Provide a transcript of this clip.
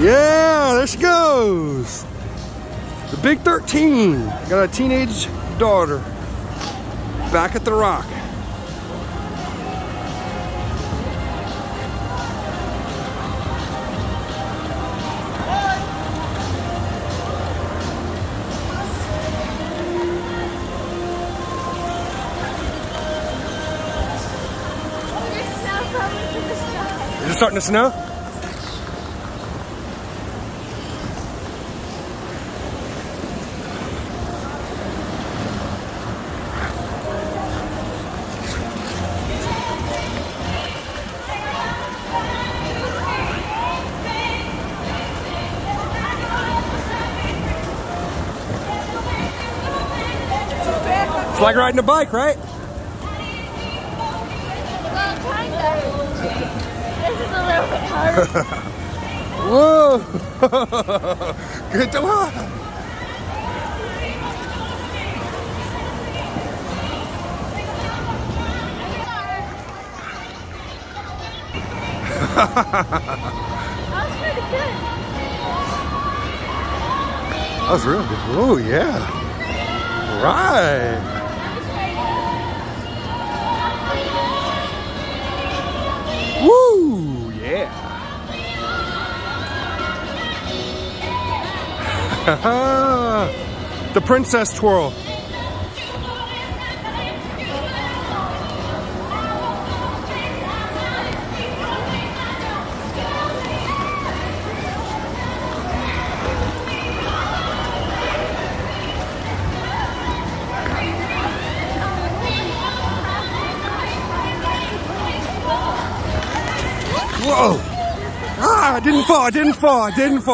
Yeah, there she goes. The big 13. Got a teenage daughter. Back at the rock. Is it starting to snow? Like riding a bike, right? Well, kinda. This is a little bit hard. Whoa! Good job. That was pretty good. That was real good. Oh yeah. Right. The princess twirl. Whoa! Ah, I didn't fall, I didn't fall, I didn't fall.